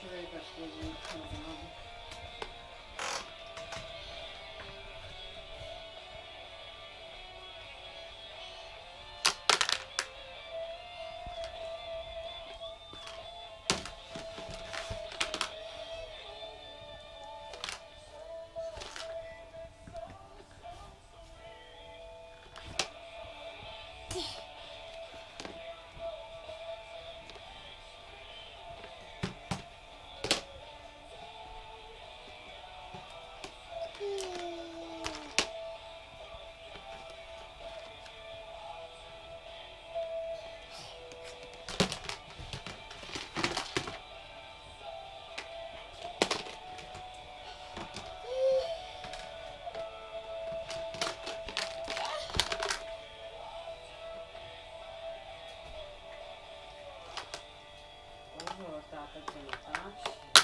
sure that wasn't about that that's in.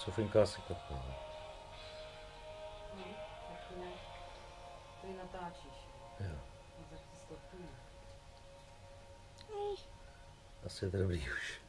Sofinka asi kapla. No, tak. Ty natáčíš. Jo. No tak stopuje. Asi je to dobrý už.